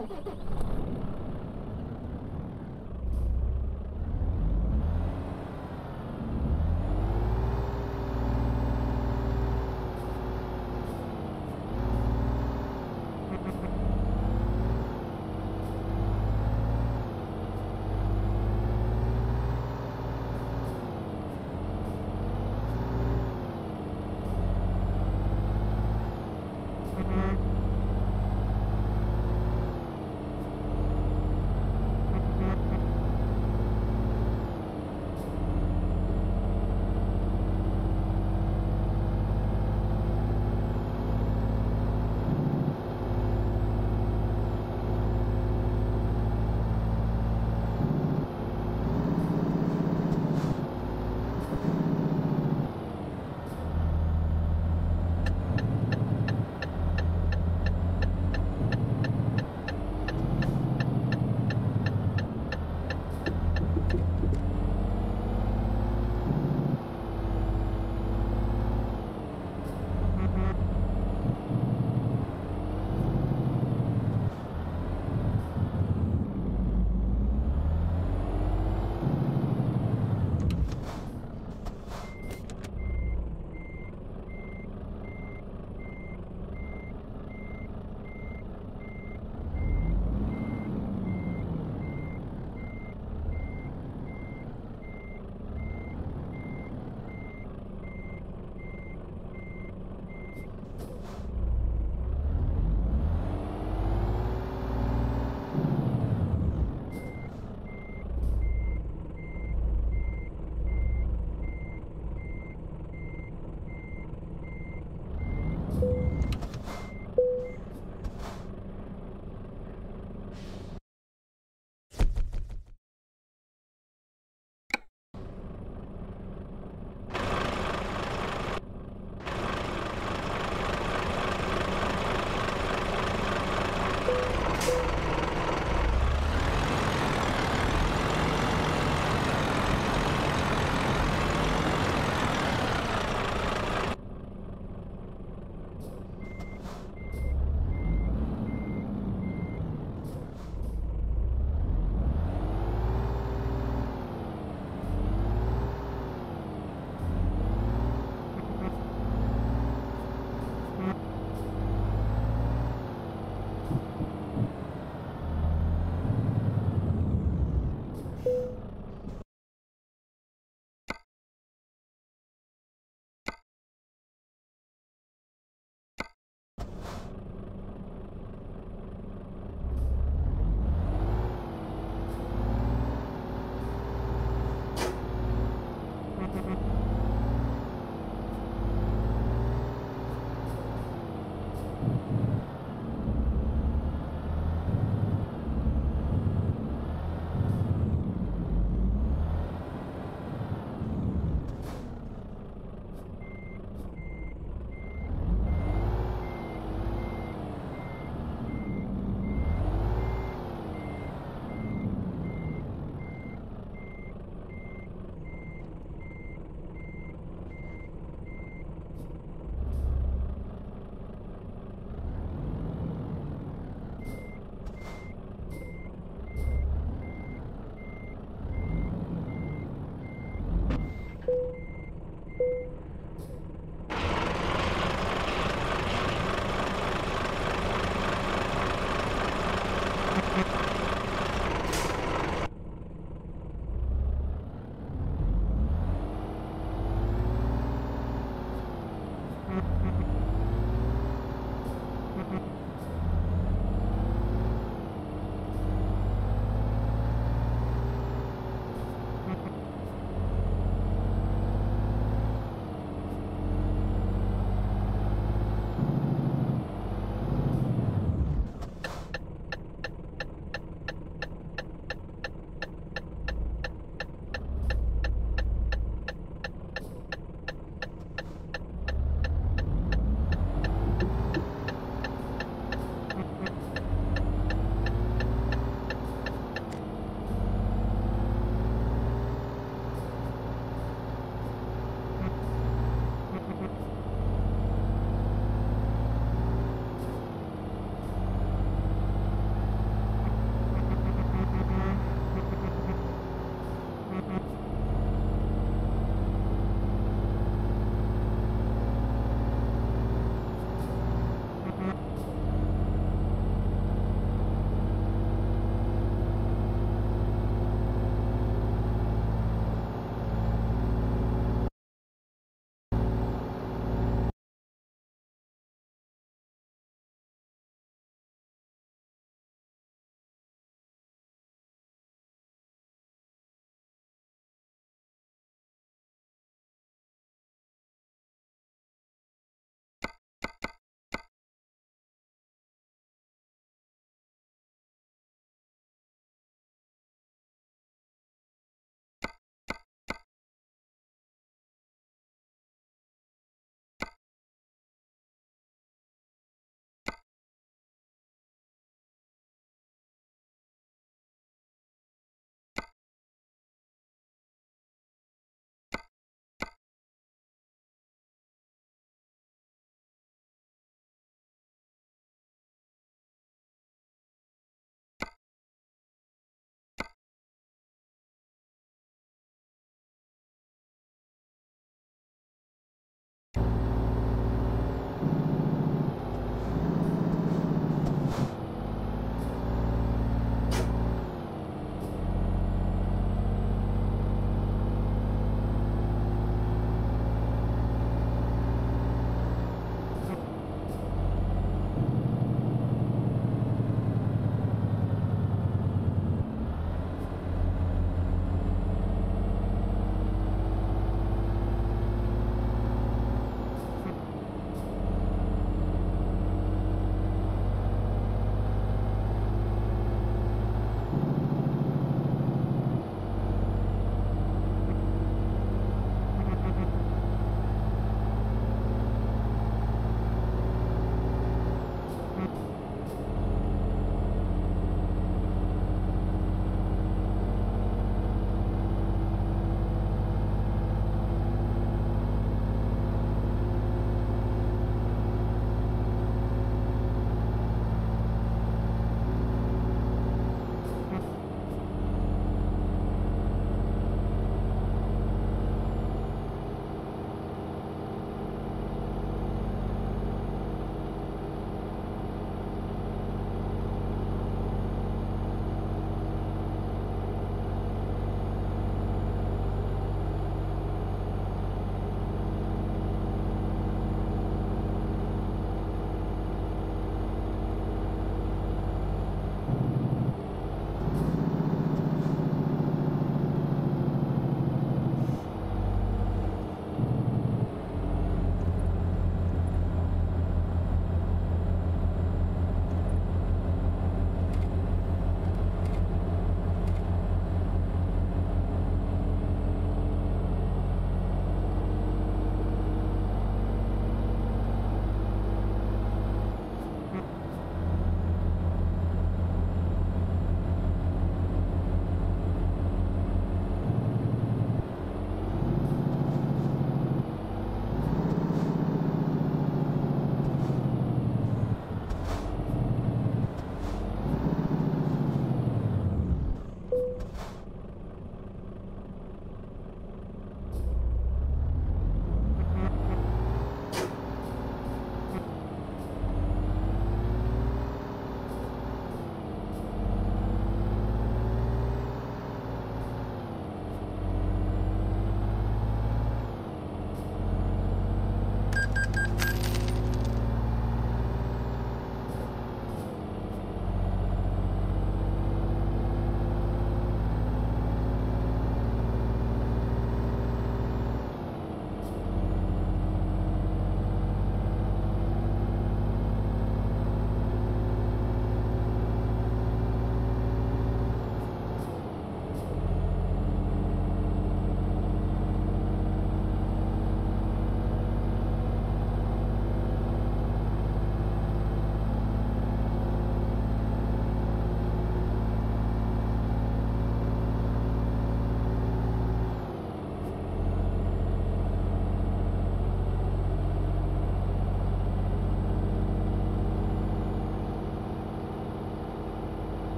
Ha ha ha!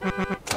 thank you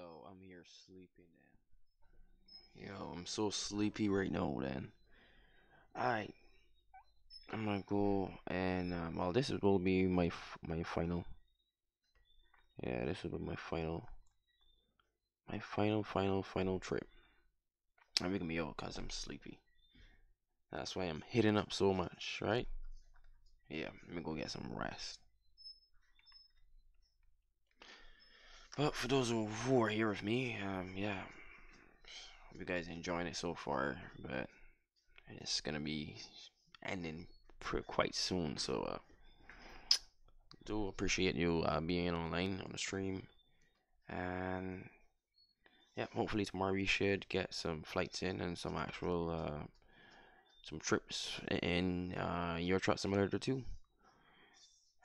Yo, I'm here sleeping, man. Yo, I'm so sleepy right now, then. Alright. I'm gonna go and, um, well, this will be my my final. Yeah, this will be my final. My final, final, final trip. I'm making me ill because I'm sleepy. That's why I'm hitting up so much, right? Yeah, let me go get some rest. But for those who are here with me, um, yeah, hope you guys enjoying it so far. But it's gonna be ending quite soon, so uh, do appreciate you uh, being online on the stream, and yeah, hopefully tomorrow we should get some flights in and some actual uh, some trips in uh, Euro Truck Simulator 2.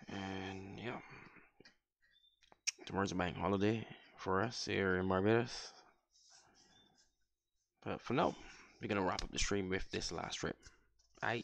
And yeah, tomorrow's a bank holiday for us here in Barbados. But for now, we're gonna wrap up the stream with this last trip. Aight.